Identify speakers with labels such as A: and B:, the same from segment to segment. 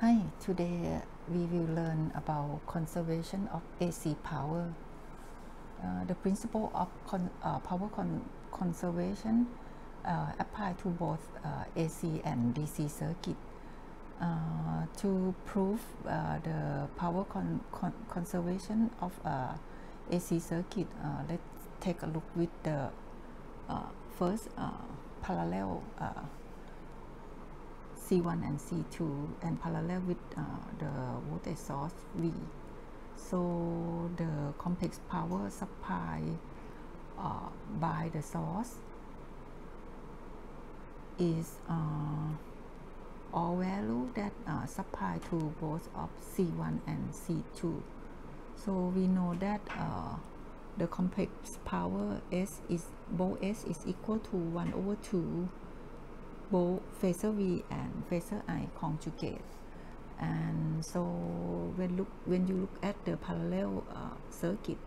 A: Hi, today we will learn about conservation of AC power. Uh, the principle of con uh, power con conservation uh, apply to both uh, AC and DC circuit. Uh, to prove uh, the power con con conservation of AC circuit, let's take a look with the first parallel Z1 and Z2 and parallel with uh, the voltage source V. So the complex power supply uh, by the source is uh, all value that uh, supply to both of Z1 and Z2. So we know that uh, the complex power S is both S is equal to 1 over 2 both phasor V and phasor I conjugate. And so when look when you look at the parallel uh, circuit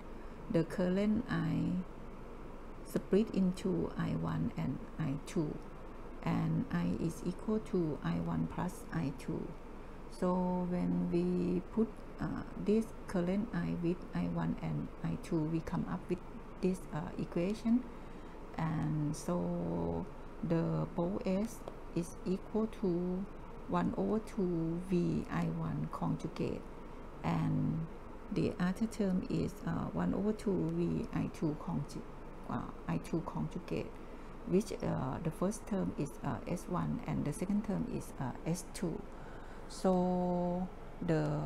A: the current I split into I1 and I2 and I is equal to I1 plus I2 so when we put uh, this current I with I1 and I2 we come up with this uh, equation. And so the both S is equal to 1 over 2 VI1 conjugate. And the other term is uh, 1 over 2 VI2 conjugate, uh, I2 conjugate which uh, the first term is uh, S1 and the second term is uh, S2 so the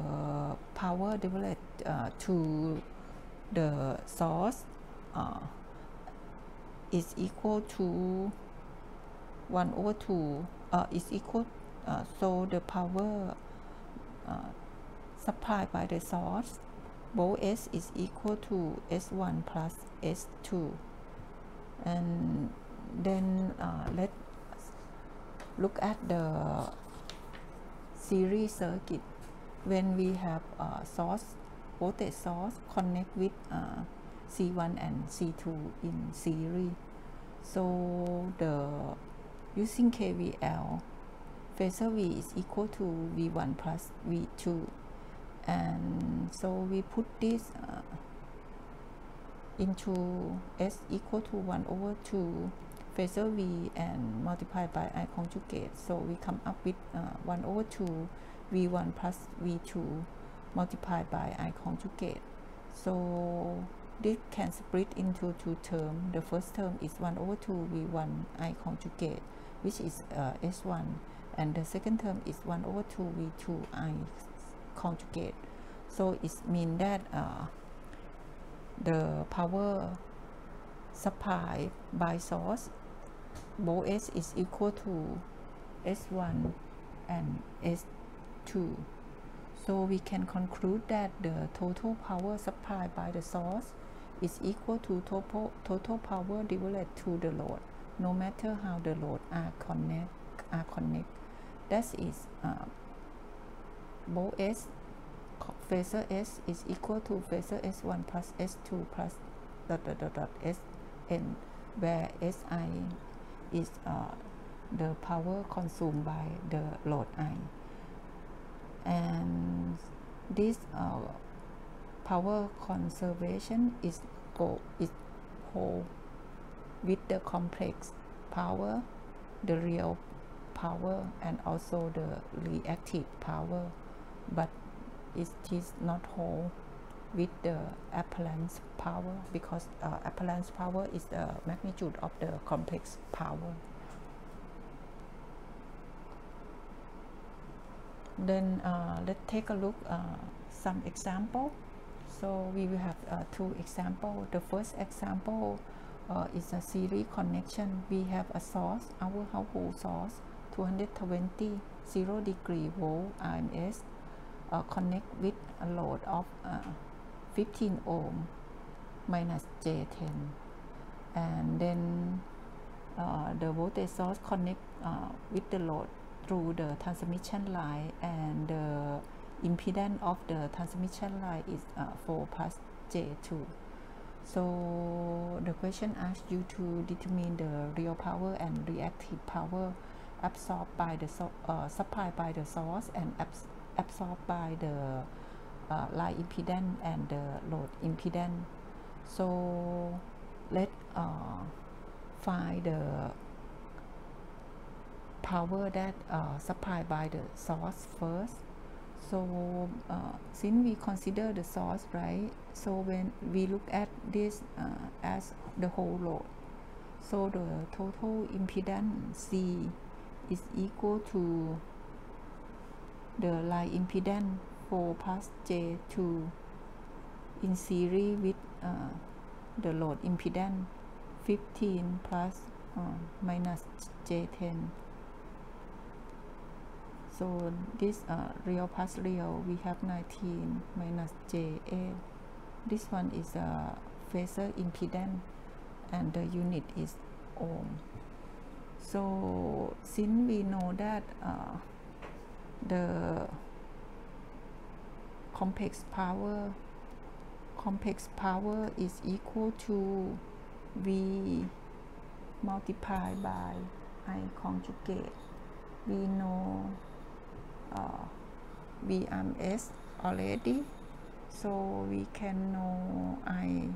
A: power developed uh, to the source is equal to 1 over 2 uh, is equal uh, so the power uh, supplied by the source both S is equal to S1 plus S2 and then uh, let's look at the series circuit. When we have a source voltage source connect with uh, Z1 and Z2 in series. So the using KVL phasor V is equal to V1 plus V2 and so we put this uh, into S equal to 1 over 2 phasor V and multiply by I conjugate. So we come up with uh, 1 over 2 V1 plus V2 multiplied by I conjugate. So this can split into two terms the first term is 1 over 2 V1 I conjugate which is uh, S1 and the second term is 1 over 2 V2 I conjugate so it means that uh, the power supply by source both S is equal to S1 and S2 so we can conclude that the total power supplied by the source is equal to total, total power divided to the load no matter how the load are connect are connect that is uh, both S phasor S is equal to phasor S1 plus S2 plus dot dot dot, dot Sn where Si is uh, the power consumed by the load I. And this uh, power conservation is go is whole with the complex power, the real power, and also the reactive power, but it is not whole with the apparent power because uh, apparent power is the magnitude of the complex power. Then uh, let's take a look uh, some example. So we will have uh, two example. The first example uh, is a series connection. We have a source our household source 220 0 degree volt RMS uh, connect with a load of uh, 15 ohm minus J10 and then uh, the voltage source connect uh, with the load through the transmission line and the impedance of the transmission line is uh, 4 plus J2 so the question asks you to determine the real power and reactive power absorbed by the so, uh, supply by the source and absorbed by the uh, line impedance and the load impedance. So let uh, find the power that uh, supplied by the source first so uh, since we consider the source right so when we look at this uh, as the whole load so the total impedance Z is equal to the line impedance 4 plus J2 in series with uh, the load impedance 15 plus uh, minus J10 so this uh, real plus real we have 19 minus J8 this one is a phasor impedance and the unit is ohm. So since we know that uh, the complex power complex power is equal to V multiplied by I conjugate. We know uh, VMS already so we can know I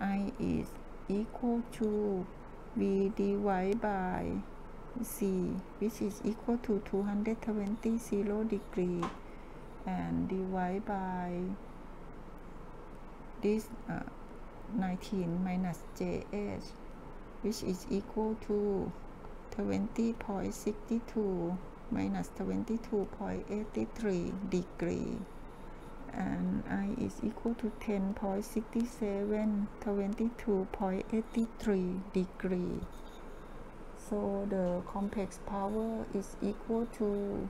A: I is equal to V divided by Z which is equal to 220 0 degree and divide by this uh, 19 minus JH which is equal to 20.62 minus 22.83 degree and I is equal to 10.67 22.83 degree. So the complex power is equal to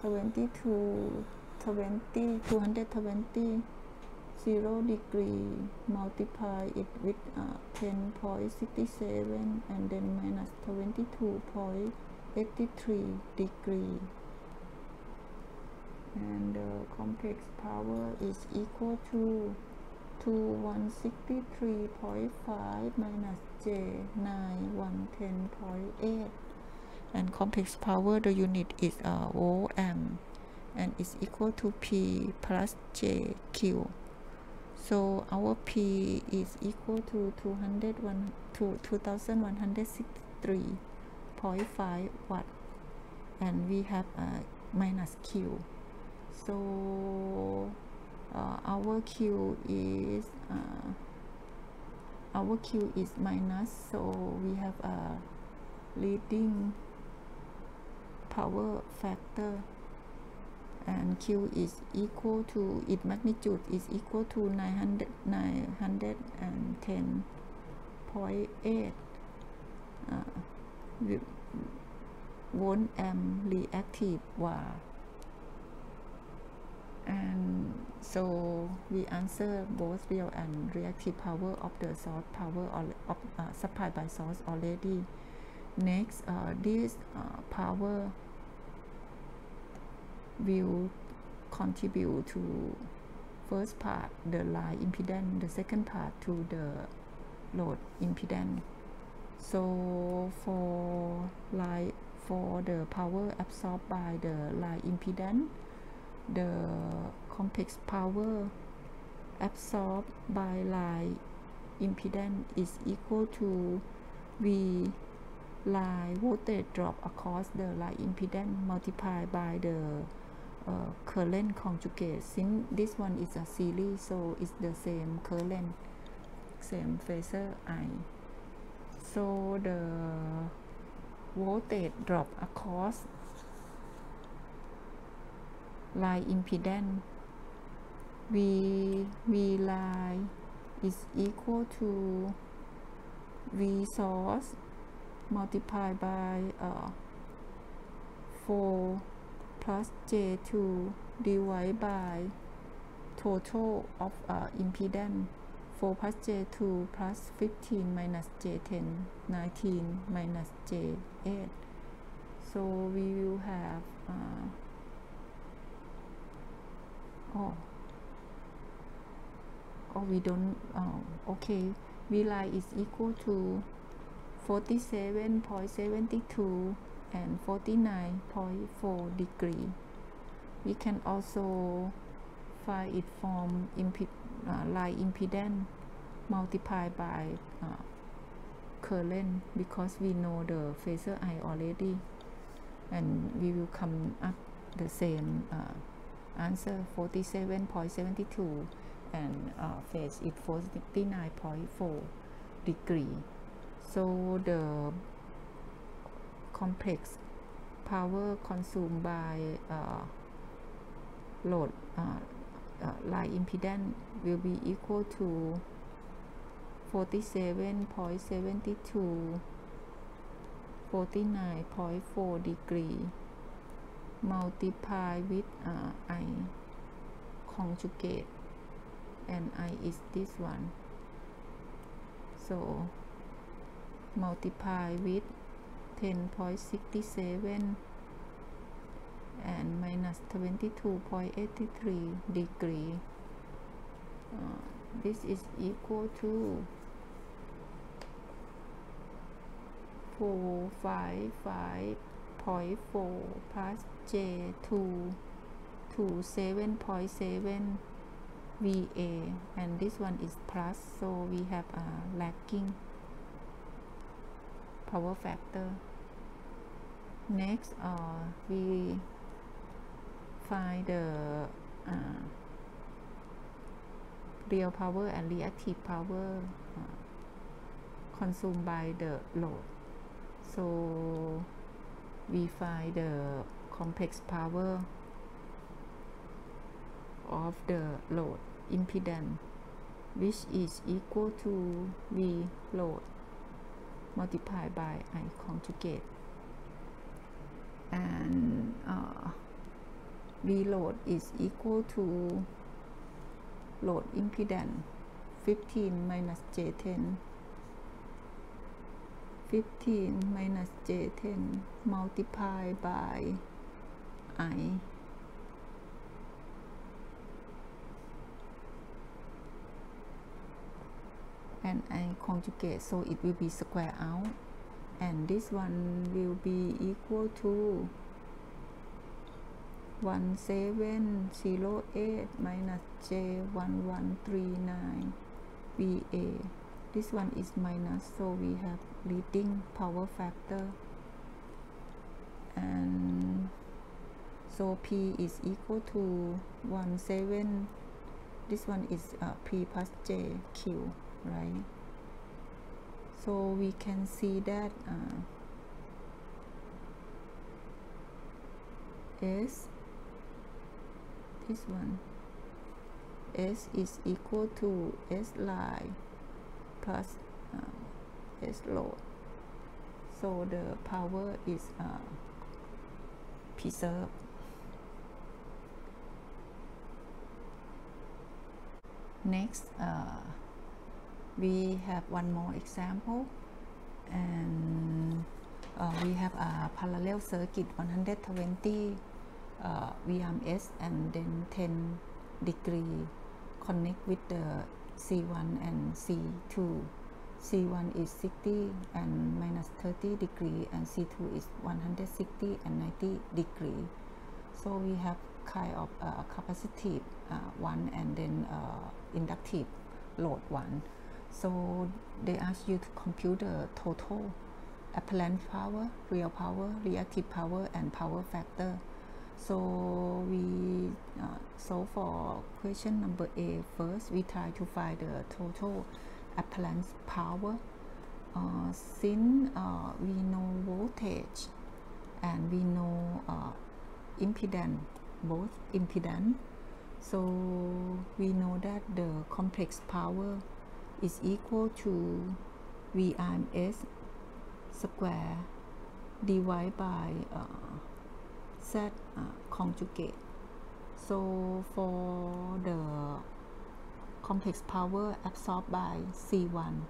A: 22 20 220 0 degree multiply it with uh, 10.67 and then minus 22.83 degree. And the complex power is equal to to 163.5 minus J 9 110.8 and complex power the unit is uh, amp and is equal to P plus JQ so our P is equal to 201 to 2163.5 watt and we have a minus Q. So uh, our Q is uh, our Q is minus so we have a leading power factor and Q is equal to its magnitude is equal to 900 910.8 uh, volt amp reactive var and so we answer both real and reactive power of the source power or of uh, supplied by source already. Next uh, this uh, power will contribute to first part the line impedance the second part to the load impedance so for line for the power absorbed by the line impedance the complex power absorbed by line impedance is equal to V line voltage drop across the line impedance multiplied by the uh, current conjugate. Since this one is a series so it's the same current same phasor I so the voltage drop across line impedance. V V line is equal to V source multiplied by uh, 4 plus J2 divided by total of uh, impedance 4 plus J2 plus 15 minus J10 19 minus J8 so we will have uh, oh. Oh we don't oh, okay. V line is equal to 47.72 and 49.4 degree. We can also find it from impi uh, line impedance multiplied by uh, current because we know the phasor I already and we will come up the same uh, answer 47.72 and uh, phase is 49.4 degree. So the complex power consumed by uh, load uh, uh, line impedance will be equal to 47.72 49.4 degree multiply with uh, I conjugate and I is this one. So multiply with 10.67 and minus 22.83 degree. Uh, this is equal to 455.4 plus J2 to 7.7 VA and this one is plus so we have a lagging power factor. Next uh, we find the uh, real power and reactive power uh, consumed by the load so we find the complex power of the load impedance which is equal to V load multiplied by I conjugate. And uh, V load is equal to load impedance 15 minus J10 15 minus J10 multiplied by I. And I conjugate so it will be square out. And this one will be equal to 1708 minus J1139 VA this one is minus so we have leading power factor. And so P is equal to 17 this one is uh, P plus J Q right? So we can see that uh, S this one. S is equal to S line plus um, S load so the power is uh, preserved. Next uh, we have one more example. And uh, we have a parallel circuit 120 uh, VMS and then 10 degree connect with the Z1 and Z2 Z1 is 60 and minus 30 degree and Z2 is 160 and 90 degree. So we have kind of uh, capacitive uh, one and then uh, inductive load one. So they ask you to compute the total apparent power real power reactive power and power factor so we uh, so for question number A first we try to find the total apparent power. Uh, since uh, we know voltage and we know uh, impedance both impedance so we know that the complex power is equal to VRMS square divided by uh, Z uh, conjugate. So for the complex power absorbed by Z1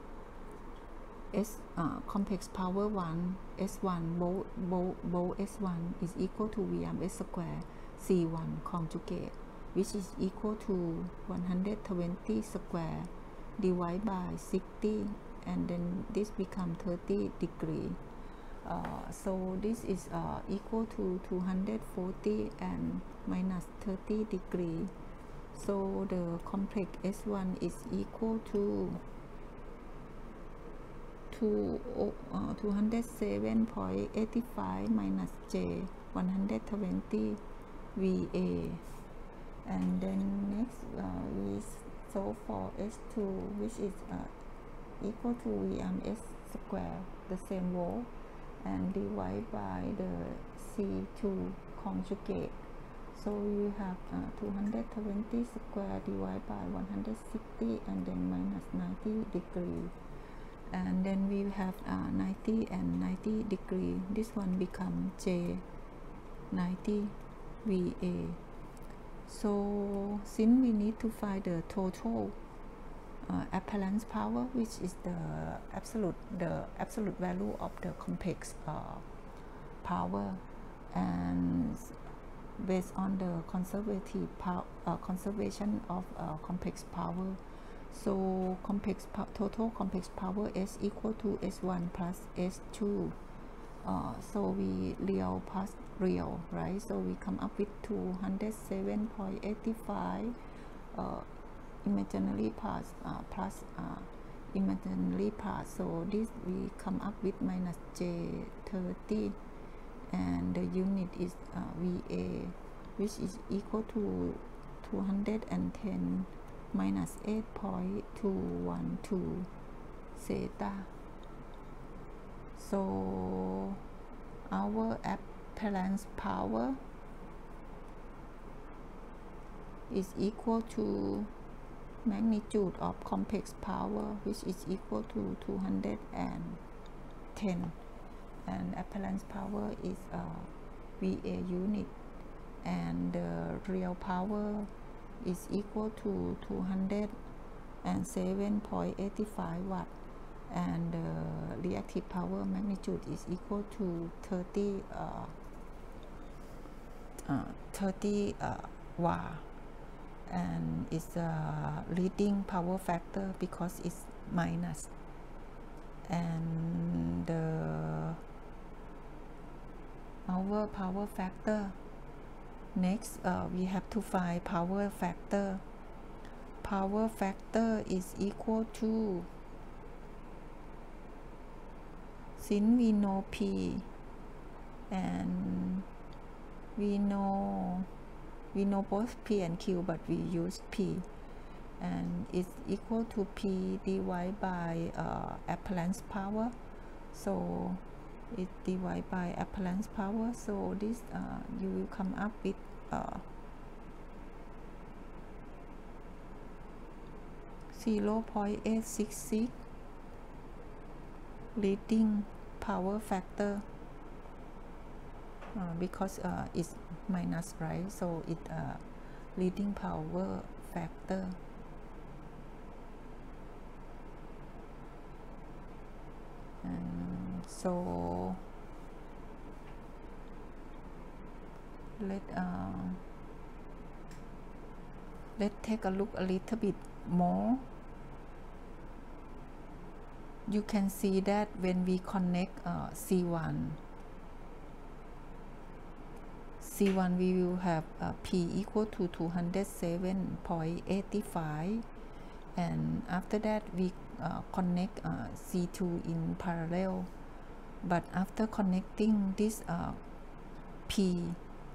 A: S uh, complex power 1 S1 both both both S1 is equal to VMS square Z1 conjugate which is equal to 120 square divided by 60 and then this become 30 degree uh, so this is uh, equal to 240 and minus 30 degree. So the complex S1 is equal to to uh, 207.85 minus J 120 VA and then next uh, we solve for S2 which is uh, equal to VMS square the same wall and divide by the Z2 conjugate. So you have uh, 220 square divided by 160 and then minus 90 degree. And then we have uh, 90 and 90 degree. This one become J 90 VA so since we need to find the total uh, apparent power which is the absolute the absolute value of the complex uh, power. And based on the conservative power, uh, conservation of uh, complex power. So complex total complex power is equal to s1 plus s2 uh, so we real plus real right? So we come up with 207.85 uh, imaginary parts uh, plus uh, imaginary parts so this we come up with minus j 30 and the unit is uh, va which is equal to 210 minus 8.212 theta so our apparent power is equal to magnitude of complex power which is equal to 210 and apparent power is a VA unit. And the real power is equal to 207.85 watt. And the reactive power magnitude is equal to 30 uh, uh, 30 uh, watt and it's a leading power factor because it's minus. And the our power factor next uh, we have to find power factor. Power factor is equal to since we know P and we know we know both P and Q but we use P. And it's equal to P divided by uh, apparent power. So it divided by apparent power. So this uh, you will come up with uh, 0.866 leading power factor because uh, it's minus right? So it uh, leading power factor. And so let uh, let's take a look a little bit more. You can see that when we connect uh, Z1 Z1 we will have uh, P equal to 207.85 and after that we uh, connect uh, Z2 in parallel. But after connecting this uh, P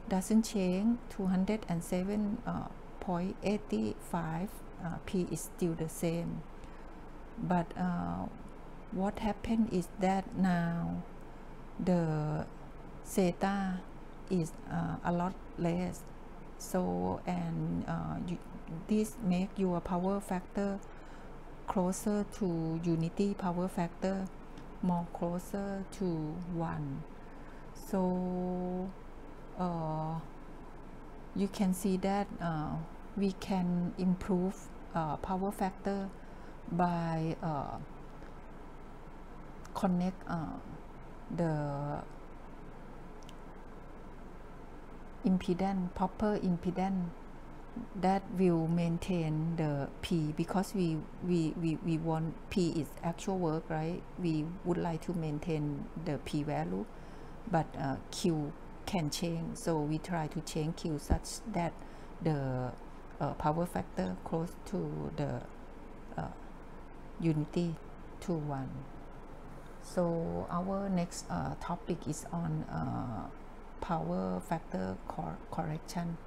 A: doesn't change 207.85 uh, P is still the same. But uh, what happened is that now the theta is uh, a lot less. So and uh, you, this make your power factor closer to unity power factor more closer to 1 so uh, you can see that uh, we can improve uh, power factor by uh, connect uh, the impedance proper impedance that will maintain the p because we we we, we want p is actual work right? We would like to maintain the p value but uh, q can change. So we try to change q such that the uh, power factor close to the uh, unity to 1 so our next uh, topic is on uh, power factor cor correction